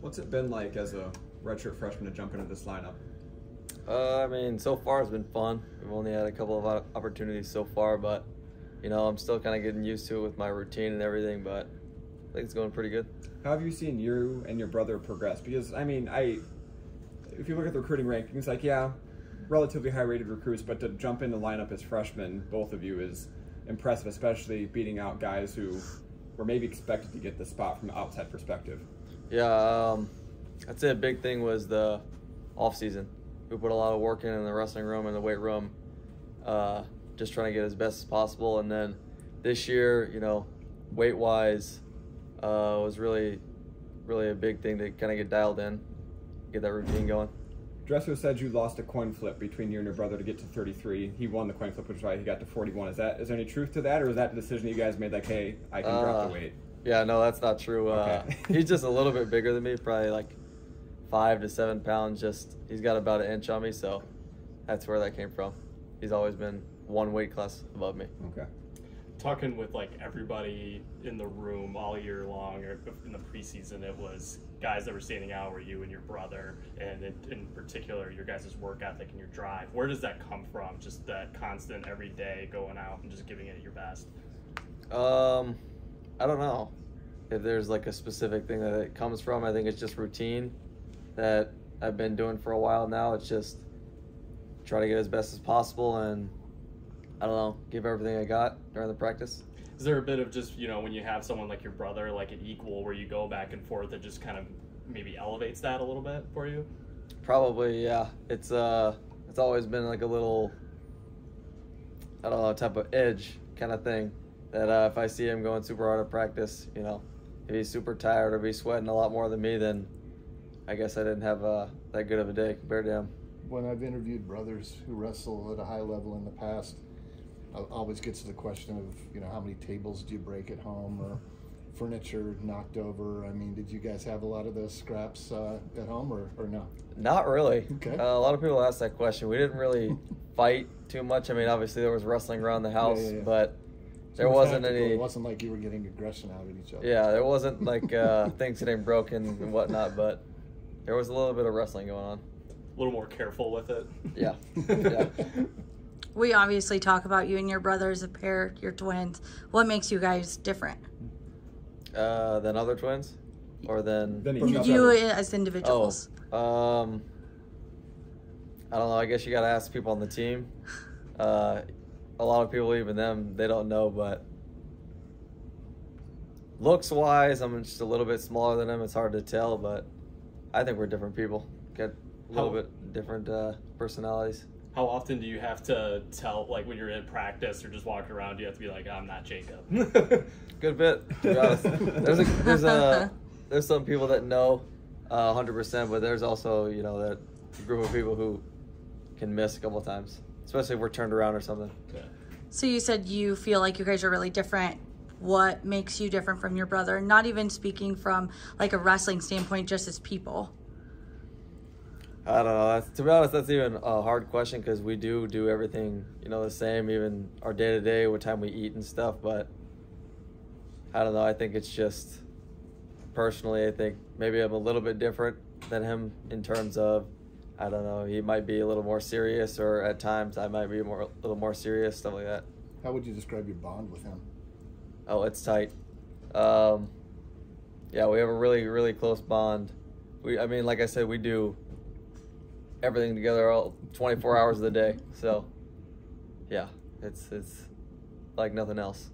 What's it been like as a redshirt freshman to jump into this lineup? Uh, I mean, so far it's been fun. We've only had a couple of opportunities so far, but you know, I'm still kind of getting used to it with my routine and everything. But I think it's going pretty good. How have you seen you and your brother progress? Because I mean, I if you look at the recruiting rankings, like yeah, relatively high rated recruits, but to jump in the lineup as freshmen, both of you is impressive, especially beating out guys who were maybe expected to get the spot from an outside perspective. Yeah, um, I'd say a big thing was the off season. We put a lot of work in in the wrestling room and the weight room, uh, just trying to get as best as possible. And then this year, you know, weight wise, uh, was really, really a big thing to kind of get dialed in, get that routine going. Dresser said you lost a coin flip between you and your brother to get to 33. He won the coin flip, which is why he got to 41. Is that is there any truth to that, or is that the decision you guys made? Like, hey, I can drop Uh, the weight. Yeah, no, that's not true. Uh, Okay. he's just a little bit bigger than me, probably like five to seven pounds. Just he's got about an inch on me, so that's where that came from. He's always been one weight class above me. Okay. talking with like everybody in the room all year long or in the preseason it was guys that were standing out were you and your brother and in, in particular your guys' work ethic and your drive where does that come from just that constant every day going out and just giving it your best Um, I don't know if there's like a specific thing that it comes from. I think it's just routine that I've been doing for a while now. It's just try to get as best as possible and I don't know, give everything I got during the practice. is there a bit of just you know when you have someone like your brother like an equal where you go back and forth that just kind of maybe elevates that a little bit for you Probably, yeah. It's uh, it's always been like a little, I don't know, type of edge kind of thing. That uh, if I see him going super hard at practice, you know, if he's super tired or if he's sweating a lot more than me, then I guess I didn't have uh, that good of a day compared to him. When I've interviewed brothers who wrestle at a high level in the past, it always gets to the question of, you know, how many tables do you break at home or furniture knocked over? I mean, did you guys have a lot of those scraps uh, at home or, or no? Not really. Okay. Uh, a lot of people ask that question. We didn't really fight too much. I mean, obviously there was wrestling around the house, yeah, yeah. but there It was wasn't tactical. any. It wasn't like you were getting aggression out at each other. Yeah, there wasn't like uh, things getting broken and whatnot, but there was a little bit of wrestling going on. a little more careful with it Yeah. yeah. We obviously talk about you and your brother as a pair, your twins. What makes you guys different? Uh, than other twins, or than Then You other. as individuals. oh, um, I don't know. I guess you got to ask people on the team. Uh, a lot of people, even them, they don't know, but looks wise, I'm just a little bit smaller than them. It's hard to tell, but I think we're different people. Got a little How- bit different uh, personalities. how often do you have to tell like when you're in practice or just walking around you have to be like i'm not jacob Good bit. To be honest, there's a there's a there's some people that know uh, 100%, but there's also you know that group of people who can miss a couple of times, especially if we're turned around or something. Yeah. So you said you feel like you guys are really different. What makes you different from your brother? Not even speaking from like a wrestling standpoint, just as people. I don't know. That's, to be honest, that's even a hard question because we do do everything you know the same, even our day to day, what time we eat and stuff. But I don't know. I think it's just personally, I think maybe I'm a little bit different than him in terms of I don't know. He might be a little more serious, or at times I might be more a little more serious, stuff like that. How would you describe your bond with him? Oh, it's tight. Um, yeah, we have a really, really close bond. We, I mean, like I said, we do everything together all 24 hours of the day. So, yeah, it's it's like nothing else.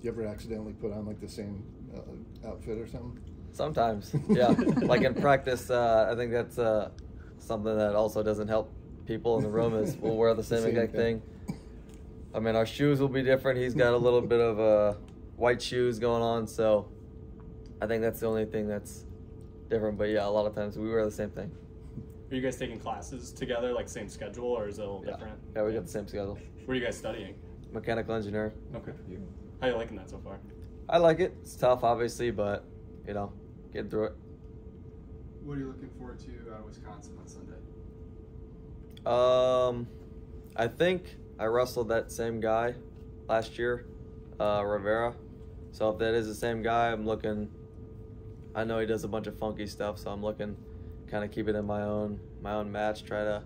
Do you ever accidentally put on like the same uh, outfit or something? Sometimes, yeah. like in practice, uh, I think that's uh, something that also doesn't help people in the room is we'll wear the same Same exact thing. thing. I mean, our shoes will be different. He's got a little bit of uh, white shoes going on, so I think that's the only thing that's different. But yeah, a lot of times we wear the same thing. Are you guys taking classes together, like same schedule, or is it a little Yeah, different? yeah, we got the same schedule. What are you guys studying? Mechanical engineer. Okay. How you liking that so far? I like it. It's tough, obviously, but you know, get through it. What are you looking forward to out of Wisconsin on Sunday? Um, I think I wrestled that same guy last year, uh, Rivera. So if that is the same guy, I'm looking. I know he does a bunch of funky stuff, so I'm looking, kind of keep it in my own my own match. Try to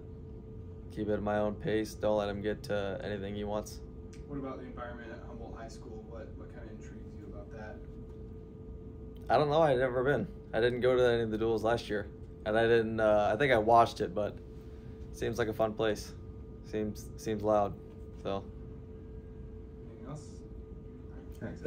keep it at my own pace. Don't let him get to anything he wants. What about the environment at Humboldt High School? What what kind of intrigues you about that? I don't know. I've never been. I didn't go to any of the duals last year, and I didn't. Uh, I think I watched it, but seems like a fun place. Seems seems loud. So. Anything else? Thanks.